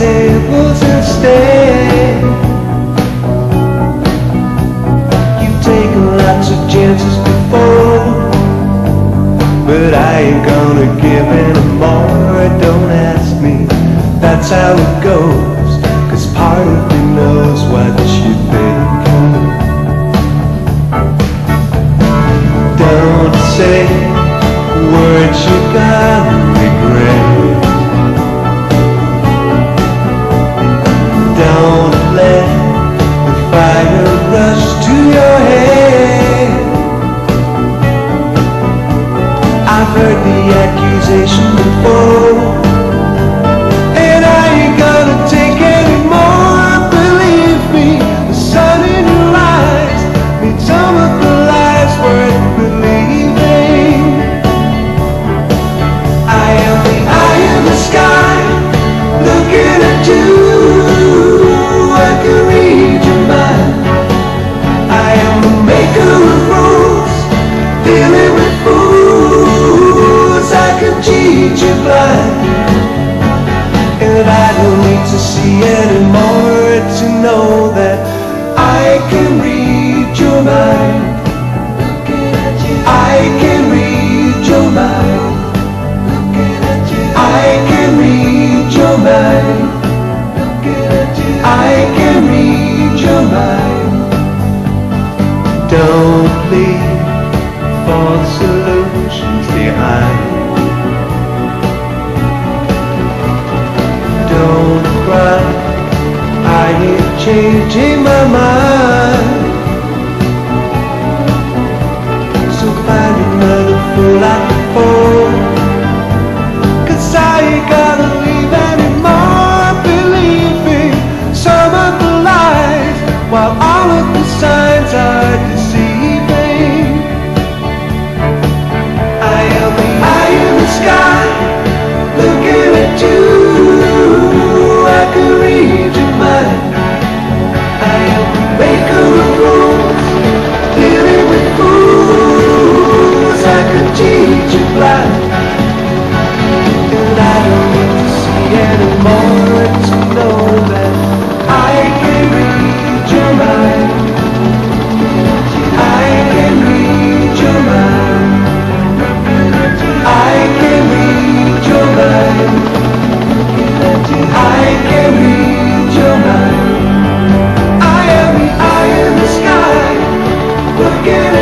labels instead. You've taken lots of chances before, but I ain't gonna give any more. Don't ask me, that's how it goes. Cause part of me knows what you think. Don't say words you're gonna accusation before, can cheat you blind, and I don't need to see anymore to know that I can read your mind. I can read your mind. I can read your mind. I can read your mind. Don't leave changing my mind. So find another fool like got again.